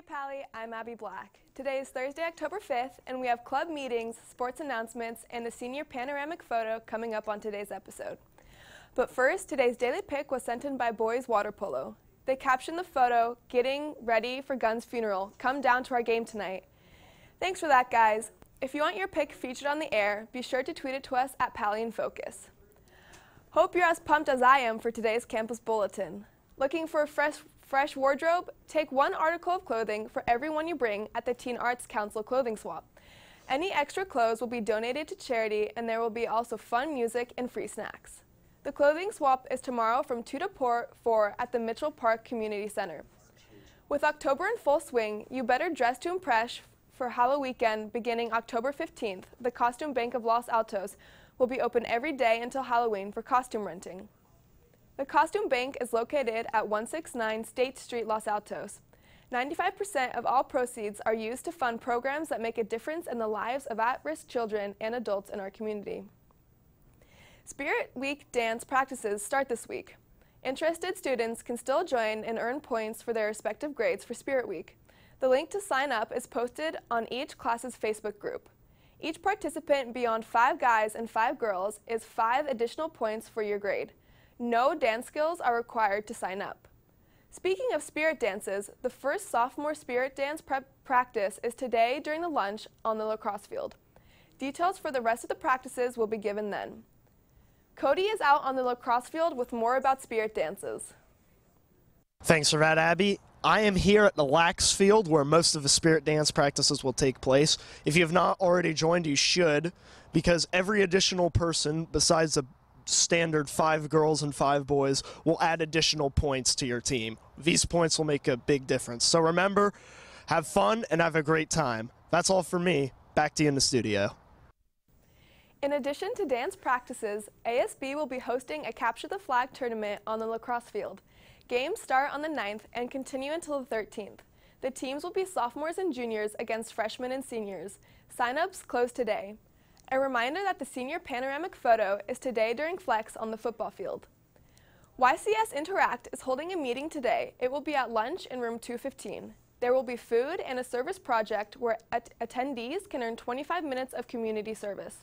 Hey Paly, I'm Abby Black. Today is Thursday, October 5th, and we have club meetings, sports announcements, and the senior panoramic photo coming up on today's episode. But first, today's daily pick was sent in by Boys Water Polo. They captioned the photo, Getting Ready for Gunn's Funeral. Come down to our game tonight. Thanks for that, guys. If you want your pick featured on the air, be sure to tweet it to us at Paly in Focus. Hope you're as pumped as I am for today's campus bulletin. Looking for a fresh, fresh wardrobe? Take one article of clothing for everyone you bring at the Teen Arts Council clothing swap. Any extra clothes will be donated to charity and there will be also fun music and free snacks. The clothing swap is tomorrow from 2 to 4 at the Mitchell Park Community Center. With October in full swing, you better dress to impress for Halloween weekend beginning October 15th. The Costume Bank of Los Altos will be open every day until Halloween for costume renting. The Costume Bank is located at 169 State Street, Los Altos. 95% of all proceeds are used to fund programs that make a difference in the lives of at-risk children and adults in our community. Spirit Week dance practices start this week. Interested students can still join and earn points for their respective grades for Spirit Week. The link to sign up is posted on each class's Facebook group. Each participant beyond five guys and five girls is five additional points for your grade. No dance skills are required to sign up. Speaking of spirit dances, the first sophomore spirit dance prep practice is today during the lunch on the lacrosse field. Details for the rest of the practices will be given then. Cody is out on the lacrosse field with more about spirit dances. Thanks for that, Abby. I am here at the Lax Field where most of the spirit dance practices will take place. If you have not already joined, you should, because every additional person, besides the standard five girls and five boys, will add additional points to your team. These points will make a big difference. So remember, have fun and have a great time. That's all for me. Back to you in the studio. In addition to dance practices, ASB will be hosting a Capture the Flag tournament on the lacrosse field. Games start on the 9th and continue until the 13th. The teams will be sophomores and juniors against freshmen and seniors. Sign-ups close today. A reminder that the senior panoramic photo is today during flex on the football field. YCS Interact is holding a meeting today. It will be at lunch in room 215. There will be food and a service project where at attendees can earn 25 minutes of community service.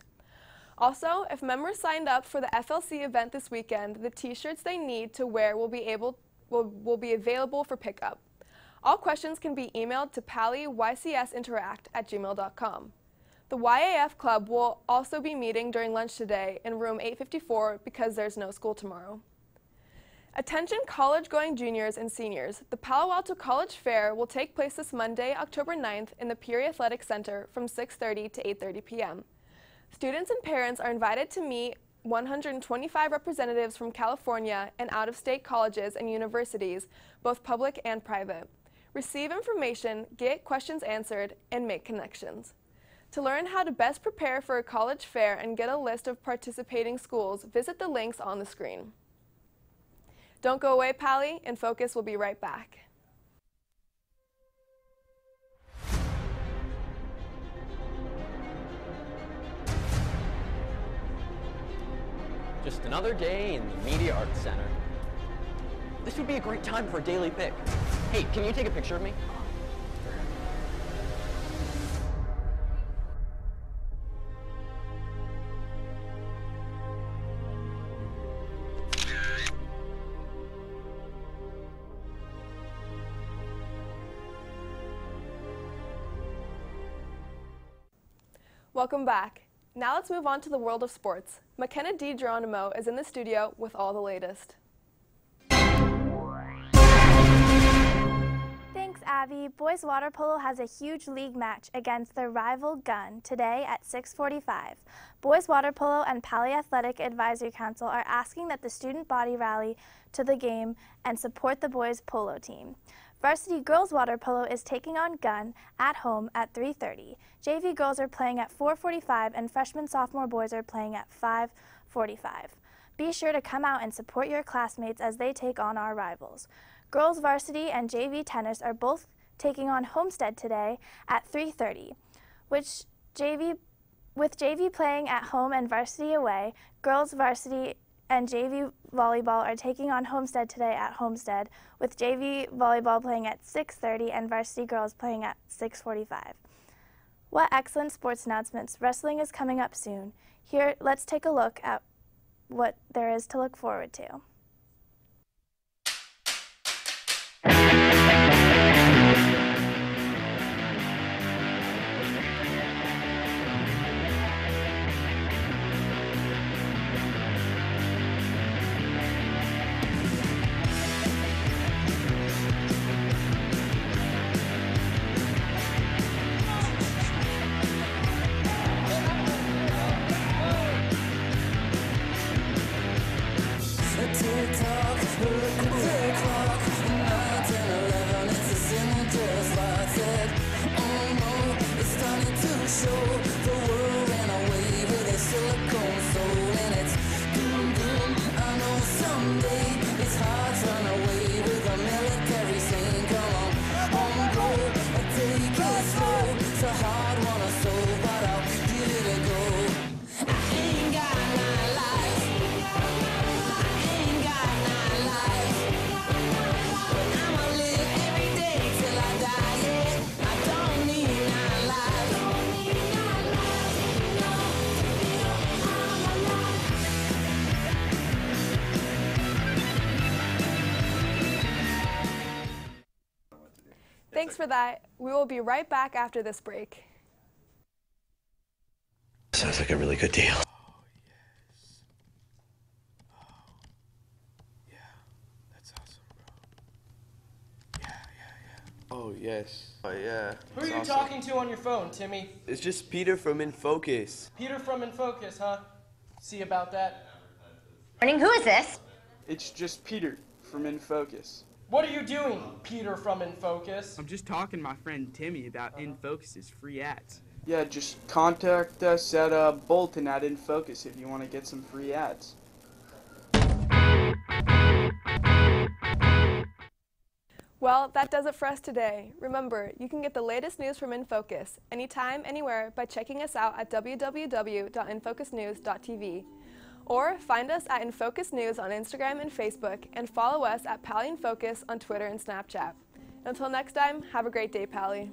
Also, if members signed up for the FLC event this weekend, the t-shirts they need to wear will be able will, will be available for pickup. All questions can be emailed to pallycsinteract at gmail.com. The YAF Club will also be meeting during lunch today in room 854 because there's no school tomorrow. Attention college-going juniors and seniors, the Palo Alto College Fair will take place this Monday, October 9th in the Peery Athletic Center from 6.30 to 8.30 p.m. Students and parents are invited to meet 125 representatives from California and out-of-state colleges and universities, both public and private. Receive information, get questions answered, and make connections. To learn how to best prepare for a college fair and get a list of participating schools, visit the links on the screen. Don't go away, Paly, and Focus will be right back. Just another day in the Media Arts Center. This would be a great time for a daily pick. Hey, can you take a picture of me? Welcome back. Now let's move on to the world of sports. McKenna D. Geronimo is in the studio with all the latest. Thanks, Abby. Boys water polo has a huge league match against their rival Gunn today at 6:45. Boys water polo and Paly Athletic Advisory Council are asking that the student body rally to the game and support the boys polo team. Varsity girls water polo is taking on Gunn at home at 3.30. JV girls are playing at 4.45 and freshman sophomore boys are playing at 5.45. Be sure to come out and support your classmates as they take on our rivals. Girls varsity and JV tennis are both taking on Homestead today at 3.30, which JV with JV playing at home and varsity away, girls varsity and JV volleyball are taking on Homestead today at Homestead, with JV volleyball playing at 6.30 and varsity girls playing at 6.45. What excellent sports announcements. Wrestling is coming up soon. Here, let's take a look at what there is to look forward to. Oh. Thanks for that. We will be right back after this break. Sounds like a really good deal. Oh yes. Oh yeah. That's awesome, bro. Yeah, yeah, yeah. Oh, yes. Oh, yeah. Who are you awesome. talking to on your phone, Timmy? It's just Peter from In Focus. Peter from Infocus, huh? See about that. Morning, who is this? It's just Peter from In Focus. What are you doing, Peter from Infocus? I'm just talking to my friend Timmy about InFocus's free ads. Yeah, just contact us at uh, Bolton at In Focus if you want to get some free ads. Well, that does it for us today. Remember, you can get the latest news from InFocus anytime, anywhere by checking us out at www.infocusnews.tv. Or find us at InFocus News on Instagram and Facebook and follow us at Paly and InFocus on Twitter and Snapchat. Until next time, have a great day, Paly.